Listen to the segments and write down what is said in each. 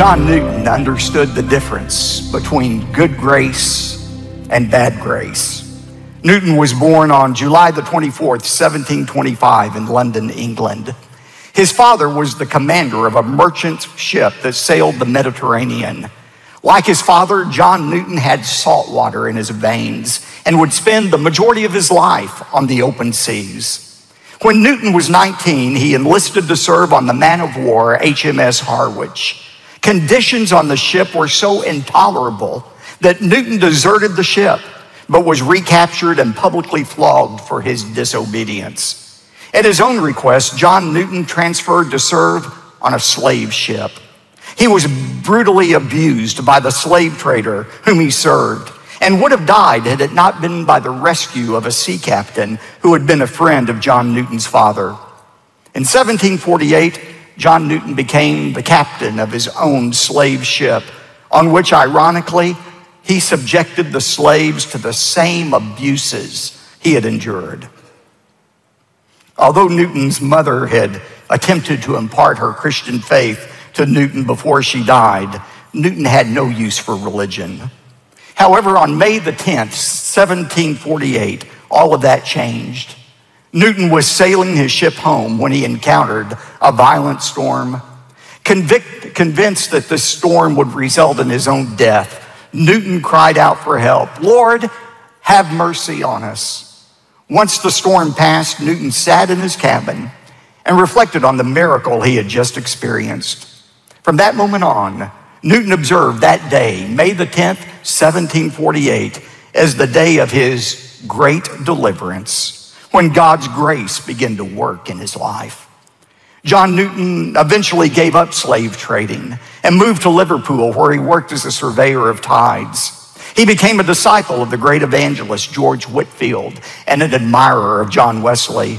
John Newton understood the difference between good grace and bad grace. Newton was born on July the 24th, 1725, in London, England. His father was the commander of a merchant ship that sailed the Mediterranean. Like his father, John Newton had salt water in his veins and would spend the majority of his life on the open seas. When Newton was 19, he enlisted to serve on the man of war HMS Harwich. Conditions on the ship were so intolerable that Newton deserted the ship, but was recaptured and publicly flogged for his disobedience. At his own request, John Newton transferred to serve on a slave ship. He was brutally abused by the slave trader whom he served and would have died had it not been by the rescue of a sea captain who had been a friend of John Newton's father. In 1748, John Newton became the captain of his own slave ship, on which, ironically, he subjected the slaves to the same abuses he had endured. Although Newton's mother had attempted to impart her Christian faith to Newton before she died, Newton had no use for religion. However, on May the 10th, 1748, all of that changed. Newton was sailing his ship home when he encountered a violent storm. Convict, convinced that the storm would result in his own death, Newton cried out for help Lord, have mercy on us. Once the storm passed, Newton sat in his cabin and reflected on the miracle he had just experienced. From that moment on, Newton observed that day, May the 10th, 1748, as the day of his great deliverance, when God's grace began to work in his life. John Newton eventually gave up slave trading and moved to Liverpool, where he worked as a surveyor of tides. He became a disciple of the great evangelist George Whitefield and an admirer of John Wesley.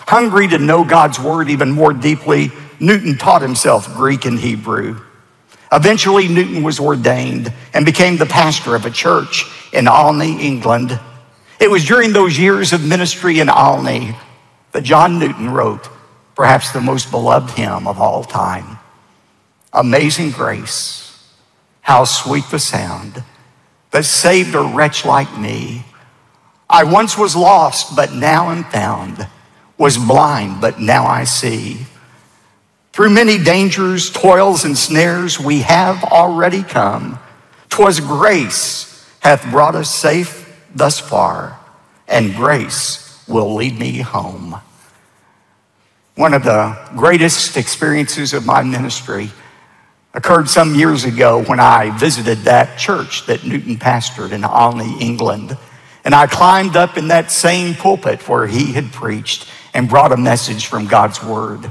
Hungry to know God's word even more deeply, Newton taught himself Greek and Hebrew. Eventually, Newton was ordained and became the pastor of a church in Olney, England. It was during those years of ministry in Olney that John Newton wrote perhaps the most beloved hymn of all time Amazing Grace, how sweet the sound that saved a wretch like me. I once was lost, but now am found, was blind, but now I see. Through many dangers, toils, and snares, we have already come. 'Twas grace hath brought us safe thus far, and grace will lead me home. One of the greatest experiences of my ministry occurred some years ago when I visited that church that Newton pastored in Olney, England. And I climbed up in that same pulpit where he had preached and brought a message from God's Word.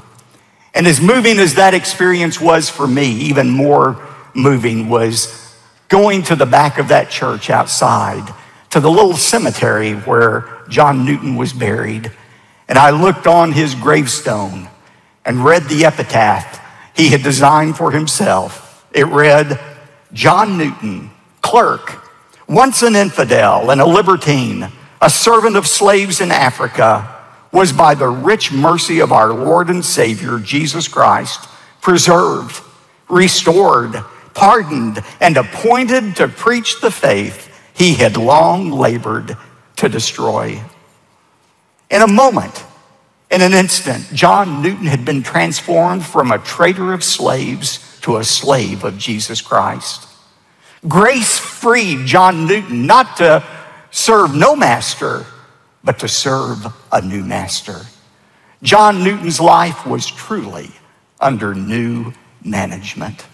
And as moving as that experience was for me, even more moving was going to the back of that church outside to the little cemetery where John Newton was buried. And I looked on his gravestone and read the epitaph he had designed for himself. It read, John Newton, clerk, once an infidel and a libertine, a servant of slaves in Africa was by the rich mercy of our Lord and Savior, Jesus Christ, preserved, restored, pardoned, and appointed to preach the faith he had long labored to destroy. In a moment, in an instant, John Newton had been transformed from a trader of slaves to a slave of Jesus Christ. Grace freed John Newton not to serve no master, but to serve a new master. John Newton's life was truly under new management.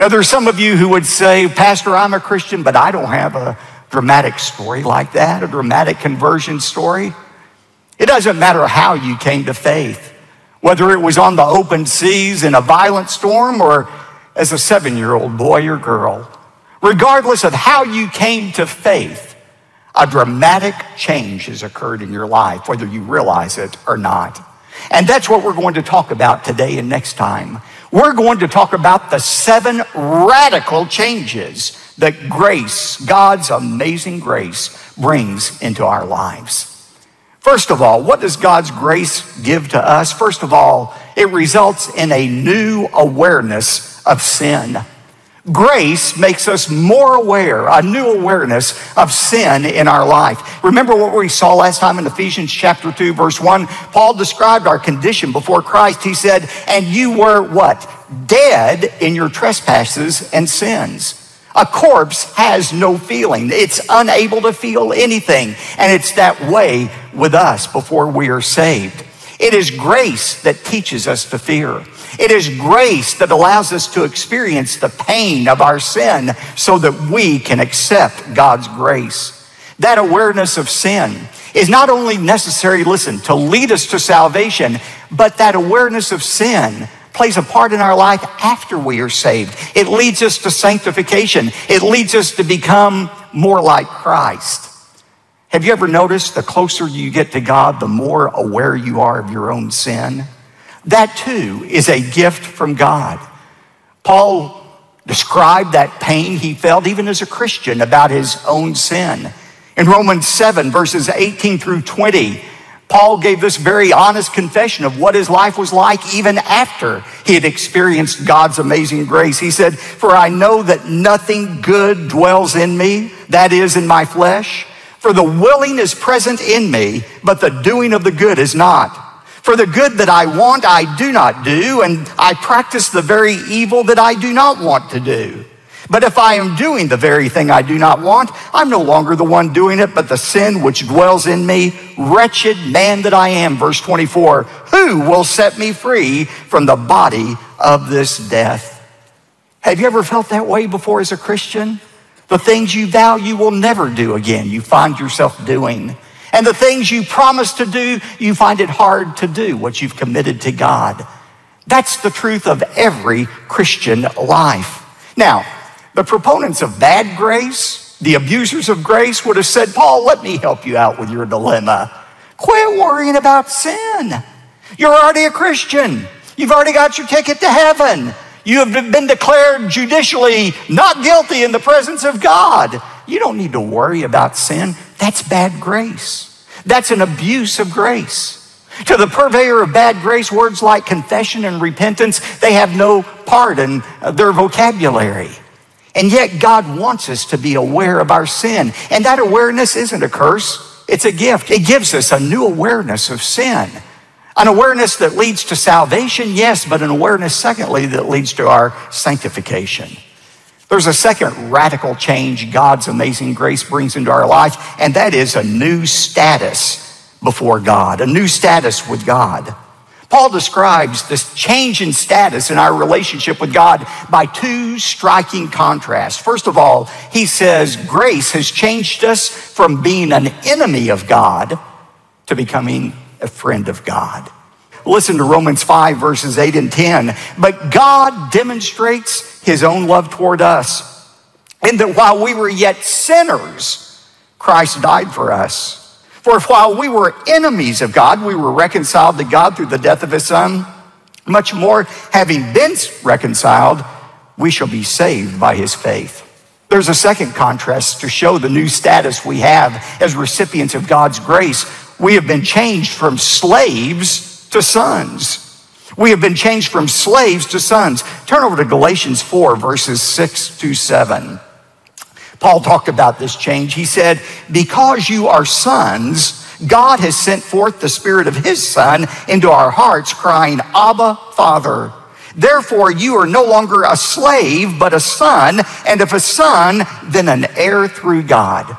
Now, there's some of you who would say, Pastor, I'm a Christian, but I don't have a dramatic story like that, a dramatic conversion story. It doesn't matter how you came to faith, whether it was on the open seas in a violent storm or as a seven year old boy or girl. Regardless of how you came to faith, a dramatic change has occurred in your life, whether you realize it or not. And that's what we're going to talk about today and next time. We're going to talk about the seven radical changes that grace, God's amazing grace, brings into our lives. First of all, what does God's grace give to us? First of all, it results in a new awareness of sin. Grace makes us more aware, a new awareness of sin in our life. Remember what we saw last time in Ephesians chapter 2, verse 1? Paul described our condition before Christ. He said, And you were what? Dead in your trespasses and sins. A corpse has no feeling. It's unable to feel anything. And it's that way with us before we are saved. It is grace that teaches us to fear. It is grace that allows us to experience the pain of our sin so that we can accept God's grace. That awareness of sin is not only necessary, listen, to lead us to salvation, but that awareness of sin plays a part in our life after we are saved. It leads us to sanctification. It leads us to become more like Christ. Have you ever noticed the closer you get to God, the more aware you are of your own sin? That too is a gift from God. Paul described that pain he felt even as a Christian about his own sin. In Romans 7, verses 18 through 20, Paul gave this very honest confession of what his life was like even after he had experienced God's amazing grace. He said, For I know that nothing good dwells in me, that is, in my flesh. For the willing is present in me, but the doing of the good is not. For the good that I want, I do not do, and I practice the very evil that I do not want to do. But if I am doing the very thing I do not want, I'm no longer the one doing it, but the sin which dwells in me. Wretched man that I am. Verse 24 Who will set me free from the body of this death? Have you ever felt that way before as a Christian? The things you vow you will never do again, you find yourself doing. And the things you promise to do, you find it hard to do what you've committed to God. That's the truth of every Christian life. Now, the proponents of bad grace, the abusers of grace would have said, Paul, let me help you out with your dilemma. Quit worrying about sin. You're already a Christian. You've already got your ticket to heaven. You have been declared judicially not guilty in the presence of God. You don't need to worry about sin. That's bad grace. That's an abuse of grace. To the purveyor of bad grace, words like confession and repentance, they have no part in uh, their vocabulary. And yet, God wants us to be aware of our sin. And that awareness isn't a curse, it's a gift. It gives us a new awareness of sin. An awareness that leads to salvation, yes, but an awareness, secondly, that leads to our sanctification. There's a second radical change God's amazing grace brings into our life, and that is a new status before God, a new status with God. Paul describes this change in status in our relationship with God by two striking contrasts. First of all, he says grace has changed us from being an enemy of God to becoming a friend of God. Listen to Romans 5, verses 8 and 10. But God demonstrates his own love toward us, in that while we were yet sinners, Christ died for us. For if while we were enemies of God, we were reconciled to God through the death of his son, much more, having been reconciled, we shall be saved by his faith. There's a second contrast to show the new status we have as recipients of God's grace. We have been changed from slaves to sons. We have been changed from slaves to sons. Turn over to Galatians 4, verses 6 to 7. Paul talked about this change. He said, Because you are sons, God has sent forth the Spirit of His Son into our hearts, crying, Abba, Father. Therefore, you are no longer a slave, but a son, and if a son, then an heir through God.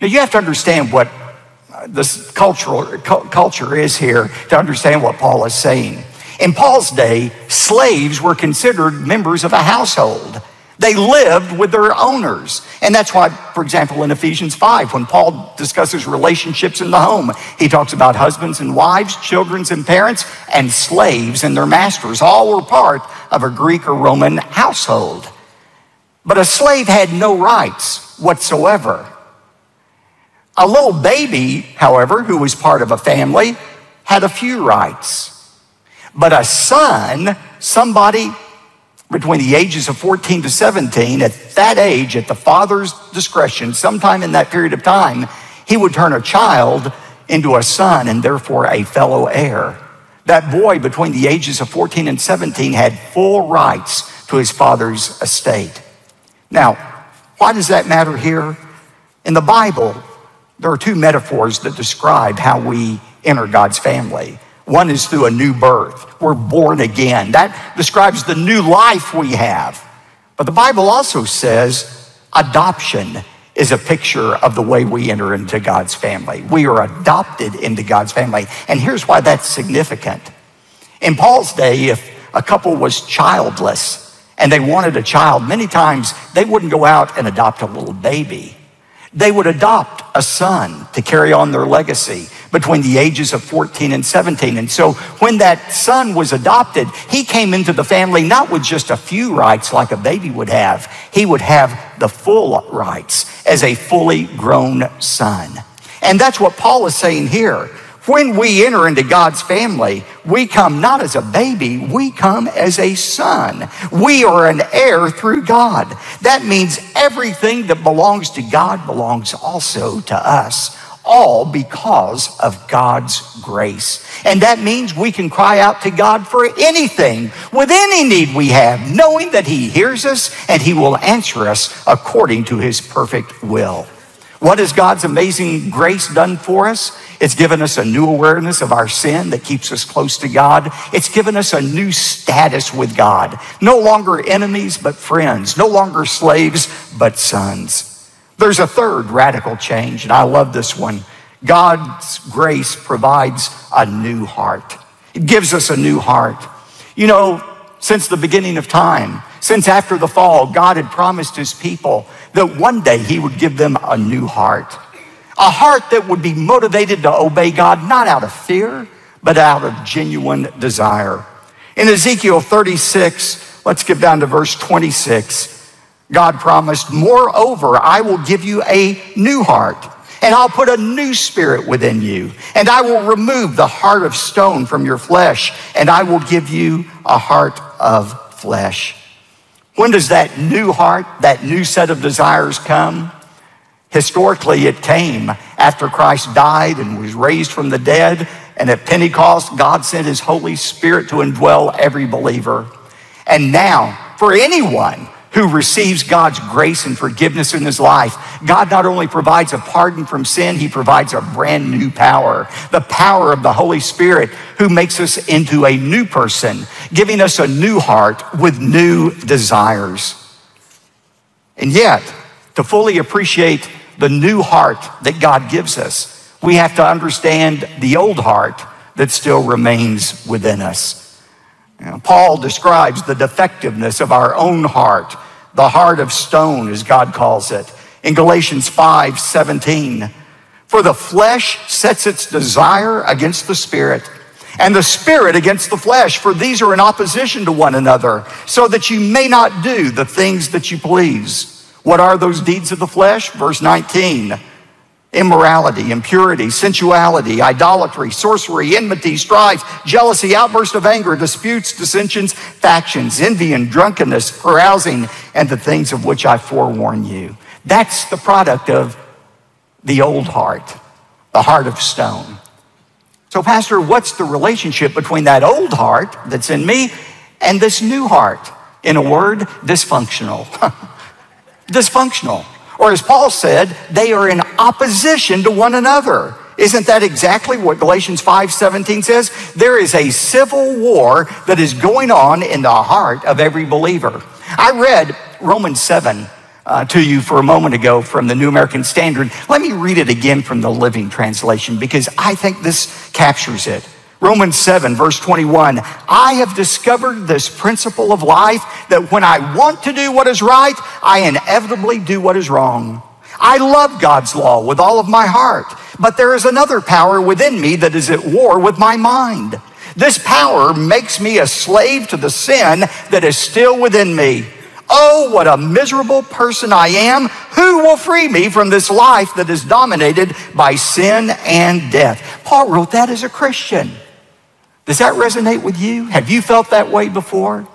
Now, you have to understand what this cultural culture is here to understand what Paul is saying. In Paul's day, slaves were considered members of a household. They lived with their owners. And that's why, for example, in Ephesians 5, when Paul discusses relationships in the home, he talks about husbands and wives, children and parents, and slaves and their masters. All were part of a Greek or Roman household. But a slave had no rights whatsoever. A little baby, however, who was part of a family, had a few rights. But a son, somebody between the ages of 14 to 17, at that age, at the father's discretion, sometime in that period of time, he would turn a child into a son and therefore a fellow heir. That boy between the ages of 14 and 17 had full rights to his father's estate. Now, why does that matter here? In the Bible, there are two metaphors that describe how we enter God's family. One is through a new birth. We're born again. That describes the new life we have. But the Bible also says adoption is a picture of the way we enter into God's family. We are adopted into God's family. And here's why that's significant. In Paul's day, if a couple was childless and they wanted a child, many times they wouldn't go out and adopt a little baby. They would adopt a son to carry on their legacy between the ages of 14 and 17. And so when that son was adopted, he came into the family not with just a few rights like a baby would have, he would have the full rights as a fully grown son. And that's what Paul is saying here. When we enter into God's family, we come not as a baby, we come as a son. We are an heir through God. That means everything that belongs to God belongs also to us all because of God's grace. And that means we can cry out to God for anything with any need we have, knowing that He hears us and He will answer us according to His perfect will. What has God's amazing grace done for us? It's given us a new awareness of our sin that keeps us close to God. It's given us a new status with God. No longer enemies, but friends. No longer slaves, but sons. There's a third radical change, and I love this one. God's grace provides a new heart. It gives us a new heart. You know, since the beginning of time, since after the fall, God had promised his people that one day he would give them a new heart. A heart that would be motivated to obey God, not out of fear, but out of genuine desire. In Ezekiel 36, let's get down to verse 26. God promised, Moreover, I will give you a new heart, and I'll put a new spirit within you, and I will remove the heart of stone from your flesh, and I will give you a heart of flesh. When does that new heart, that new set of desires come? Historically, it came after Christ died and was raised from the dead. And at Pentecost, God sent his Holy Spirit to indwell every believer. And now, for anyone who receives God's grace and forgiveness in his life, God not only provides a pardon from sin, he provides a brand new power. The power of the Holy Spirit who makes us into a new person, giving us a new heart with new desires. And yet, to fully appreciate the new heart that God gives us, we have to understand the old heart that still remains within us. Paul describes the defectiveness of our own heart the heart of stone, as God calls it. In Galatians 5 17, for the flesh sets its desire against the spirit, and the spirit against the flesh, for these are in opposition to one another, so that you may not do the things that you please. What are those deeds of the flesh? Verse 19 immorality, impurity, sensuality, idolatry, sorcery, enmity, strife, jealousy, outburst of anger, disputes, dissensions, factions, envy, and drunkenness, carousing, and the things of which I forewarn you. That's the product of the old heart, the heart of stone. So, Pastor, what's the relationship between that old heart that's in me and this new heart? In a word, dysfunctional. dysfunctional. Or as Paul said, they are in opposition to one another. Isn't that exactly what Galatians 5:17 says? There is a civil war that is going on in the heart of every believer. I read Romans 7 uh, to you for a moment ago from the New American Standard. Let me read it again from the Living Translation because I think this captures it. Romans 7, verse 21 I have discovered this principle of life that when I want to do what is right, I inevitably do what is wrong. I love God's law with all of my heart, but there is another power within me that is at war with my mind. This power makes me a slave to the sin that is still within me. Oh, what a miserable person I am. Who will free me from this life that is dominated by sin and death? Paul wrote that as a Christian. Does that resonate with you? Have you felt that way before?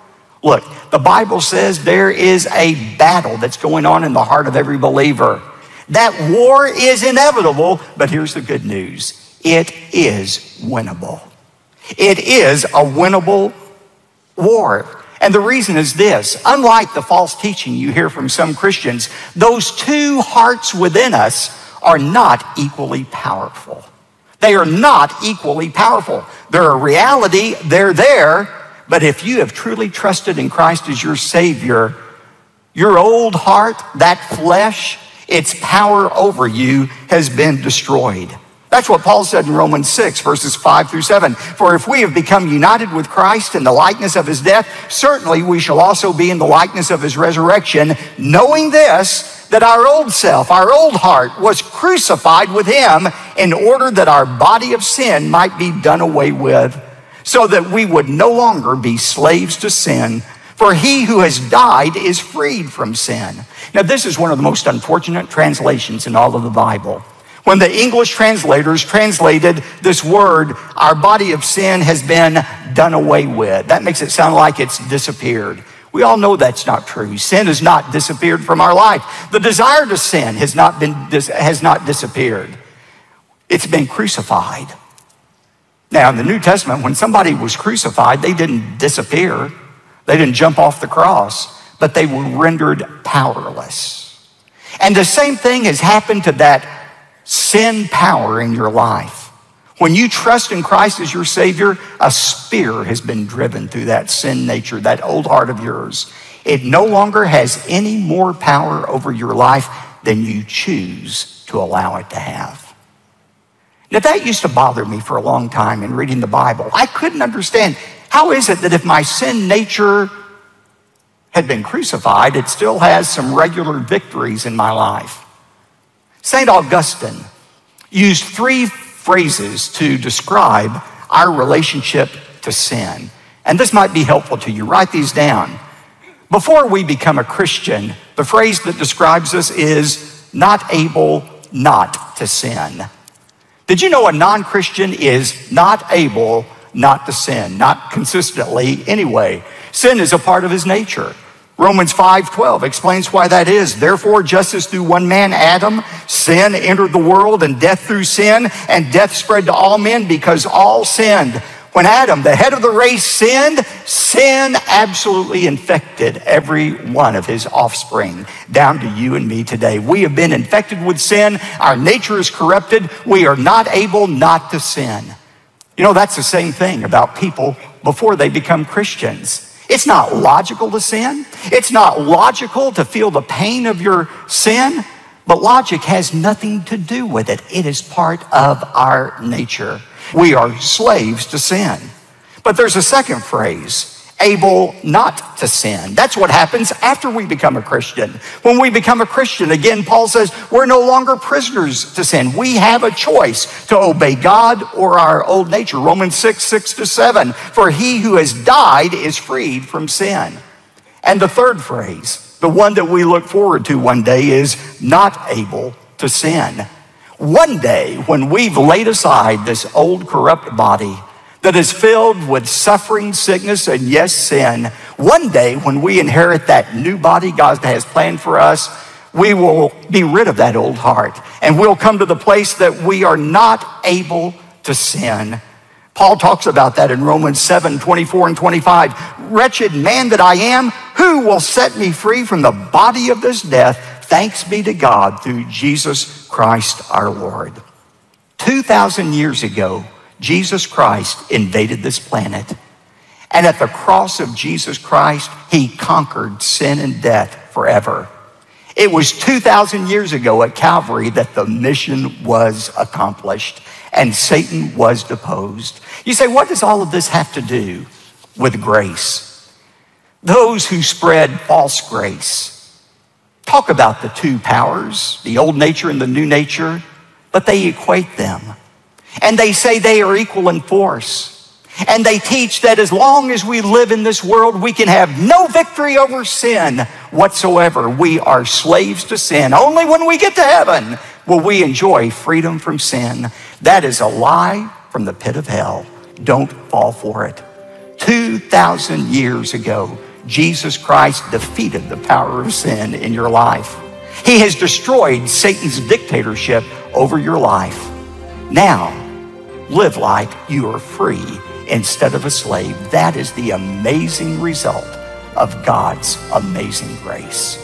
Look, the Bible says there is a battle that's going on in the heart of every believer. That war is inevitable, but here's the good news it is winnable. It is a winnable war. And the reason is this unlike the false teaching you hear from some Christians, those two hearts within us are not equally powerful. They are not equally powerful. They're a reality, they're there, but if you have truly trusted in Christ as your Savior, your old heart, that flesh, its power over you has been destroyed. That's what Paul said in Romans 6, verses 5 through 7. For if we have become united with Christ in the likeness of his death, certainly we shall also be in the likeness of his resurrection, knowing this, that our old self, our old heart, was crucified with him in order that our body of sin might be done away with, so that we would no longer be slaves to sin. For he who has died is freed from sin. Now, this is one of the most unfortunate translations in all of the Bible. When the English translators translated this word, our body of sin has been done away with. That makes it sound like it's disappeared. We all know that's not true. Sin has not disappeared from our life. The desire to sin has not, been, has not disappeared. It's been crucified. Now, in the New Testament, when somebody was crucified, they didn't disappear. They didn't jump off the cross, but they were rendered powerless. And the same thing has happened to that sin power in your life. When you trust in Christ as your Savior, a spear has been driven through that sin nature, that old heart of yours. It no longer has any more power over your life than you choose to allow it to have. Now, that used to bother me for a long time in reading the Bible. I couldn't understand how is it that if my sin nature had been crucified, it still has some regular victories in my life? St. Augustine used three phrases to describe our relationship to sin. And this might be helpful to you. Write these down. Before we become a Christian, the phrase that describes us is not able not to sin. Did you know a non Christian is not able not to sin? Not consistently, anyway. Sin is a part of his nature. Romans 5:12 explains why that is. Therefore, just as through one man Adam sin entered the world and death through sin and death spread to all men because all sinned. When Adam, the head of the race, sinned, sin absolutely infected every one of his offspring, down to you and me today. We have been infected with sin. Our nature is corrupted. We are not able not to sin. You know, that's the same thing about people before they become Christians. It's not logical to sin. It's not logical to feel the pain of your sin, but logic has nothing to do with it. It is part of our nature. We are slaves to sin. But there's a second phrase able not to sin. That's what happens after we become a Christian. When we become a Christian, again, Paul says we're no longer prisoners to sin. We have a choice to obey God or our old nature. Romans 6, 6 to 7. For he who has died is freed from sin. And the third phrase, the one that we look forward to one day, is not able to sin. One day, when we've laid aside this old corrupt body, that is filled with suffering, sickness, and yes, sin, one day when we inherit that new body God has planned for us, we will be rid of that old heart and we'll come to the place that we are not able to sin. Paul talks about that in Romans 7 24 and 25. Wretched man that I am, who will set me free from the body of this death? Thanks be to God through Jesus Christ our Lord. 2,000 years ago, Jesus Christ invaded this planet. And at the cross of Jesus Christ, he conquered sin and death forever. It was 2,000 years ago at Calvary that the mission was accomplished and Satan was deposed. You say, what does all of this have to do with grace? Those who spread false grace talk about the two powers, the old nature and the new nature, but they equate them. And they say they are equal in force. And they teach that as long as we live in this world, we can have no victory over sin whatsoever. We are slaves to sin. Only when we get to heaven will we enjoy freedom from sin. That is a lie from the pit of hell. Don't fall for it. 2,000 years ago, Jesus Christ defeated the power of sin in your life. He has destroyed Satan's dictatorship over your life. Now, live like you are free instead of a slave. That is the amazing result of God's amazing grace.